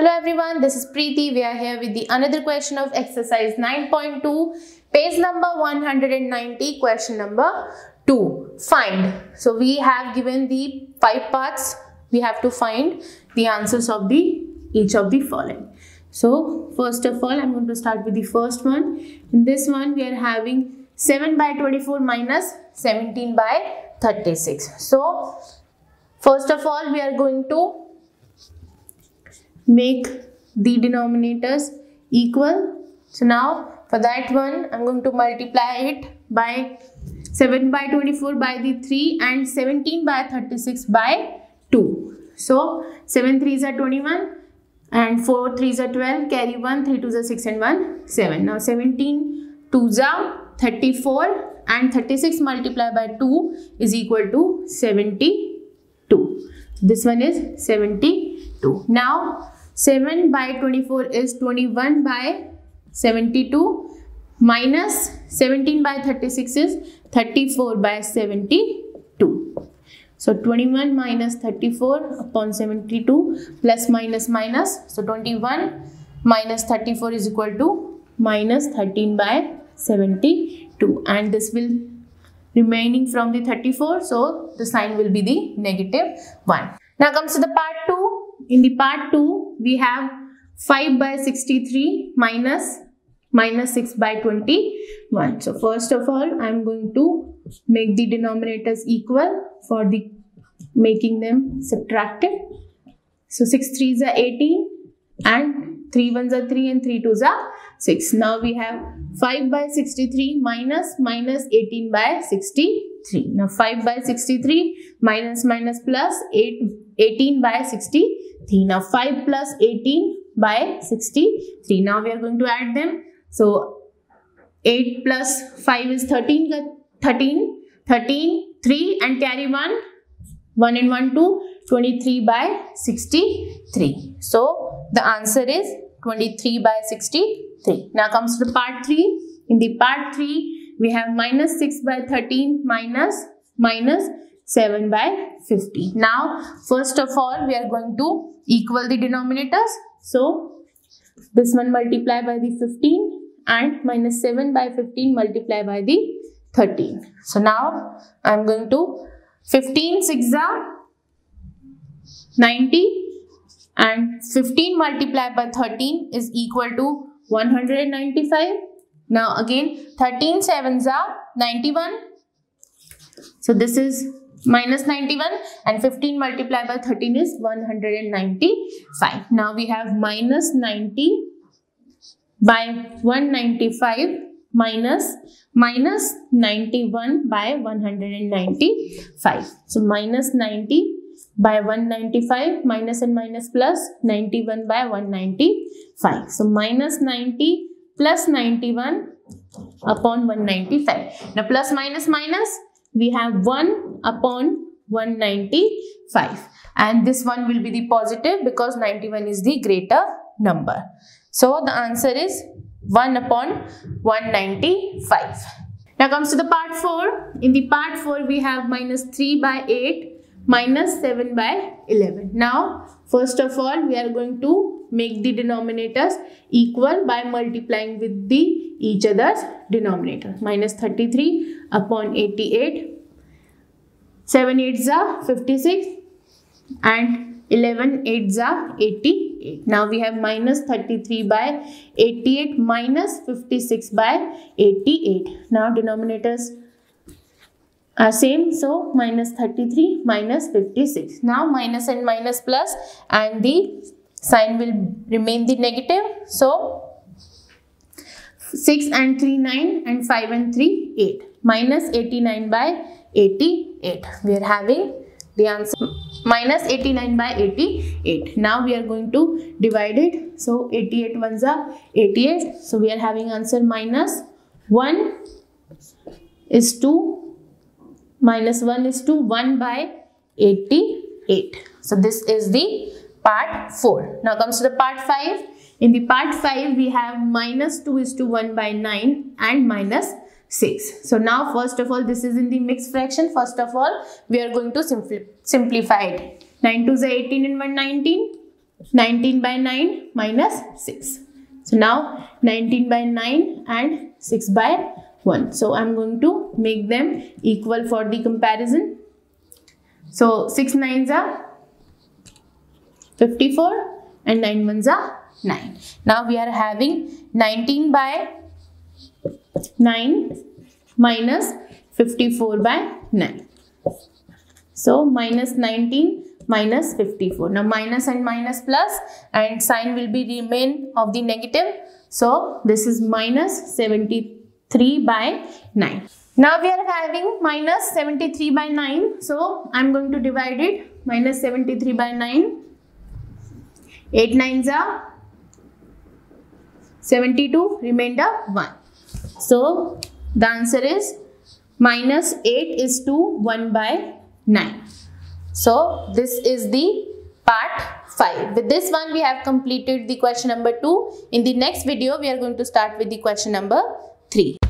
Hello everyone, this is Preeti. We are here with the another question of exercise 9.2, page number 190, question number 2. Find. So we have given the five parts. We have to find the answers of the each of the following. So first of all, I'm going to start with the first one. In this one, we are having 7 by 24 minus 17 by 36. So first of all, we are going to make the denominators equal. So now for that one I'm going to multiply it by 7 by 24 by the 3 and 17 by 36 by 2. So 7 3s are 21 and 4 3s are 12 carry 1 3 2s are 6 and 1 7. Now 17 2s are 34 and 36 multiplied by 2 is equal to 72. This one is 72. Now 7 by 24 is 21 by 72 minus 17 by 36 is 34 by 72. So 21 minus 34 upon 72 plus minus minus. So 21 minus 34 is equal to minus 13 by 72 and this will remaining from the 34 so the sign will be the negative 1. Now comes to the part 2 in the part 2, we have 5 by 63 minus minus 6 by 21. So first of all, I am going to make the denominators equal for the making them subtracted. So 6 3s are 18 and 3 1s are 3 and 3 2s are 6. Now we have 5 by 63 minus minus 18 by 63. Now 5 by 63 minus minus plus 8, 18 by 60 3. Now 5 plus 18 by 63. Now we are going to add them. So 8 plus 5 is 13. 13. 13. 3 and carry 1. 1 and 1 2. 23 by 63. So the answer is 23 by 63. Now comes to the part 3. In the part 3 we have minus 6 by 13 minus minus 7 by 50. Now, first of all, we are going to equal the denominators. So, this one multiply by the 15 and minus 7 by 15 multiply by the 13. So, now I am going to 15 6 are 90 and 15 multiplied by 13 is equal to 195. Now again 13 sevens are 91. So this is minus 91 and 15 multiplied by 13 is 195. Now we have minus 90 by 195 minus minus 91 by 195. So minus 90 by 195 minus and minus plus 91 by 195. So minus 90 plus 91 upon 195. Now plus minus minus we have 1 upon 195 and this one will be the positive because 91 is the greater number. So the answer is 1 upon 195. Now comes to the part 4. In the part 4 we have minus 3 by 8 minus 7 by 11. Now first of all we are going to make the denominators equal by multiplying with the each other's denominator. Minus 33 upon 88 7 8s are 56 and 11 8s are 88 now we have minus 33 by 88 minus 56 by 88 now denominators are same so minus 33 minus 56 now minus and minus plus and the sign will remain the negative. So 6 and 3 9 and 5 and 3 8 minus 89 by 88 we are having the answer minus 89 by 88 now we are going to divide it. So 88 ones are 88 so we are having answer minus 1 is 2 minus 1 is 2 1 by 88 so this is the part 4 now comes to the part 5 in the part 5, we have minus 2 is to 1 by 9 and minus 6. So now first of all, this is in the mixed fraction. First of all, we are going to simpli simplify it. 9 2 is 18 and 1 19. 19 by 9 minus 6. So now 19 by 9 and 6 by 1. So I'm going to make them equal for the comparison. So 6 nines are 54 and 9 ones are 9. Now we are having 19 by 9 minus 54 by 9. So minus 19 minus 54. Now minus and minus plus and sign will be remain of the negative. So this is minus 73 by 9. Now we are having minus 73 by 9. So I am going to divide it. Minus 73 by 9. 8 nines are 72. Remainder 1. So the answer is minus 8 is to 1 by 9. So this is the part 5. With this one we have completed the question number 2. In the next video we are going to start with the question number 3.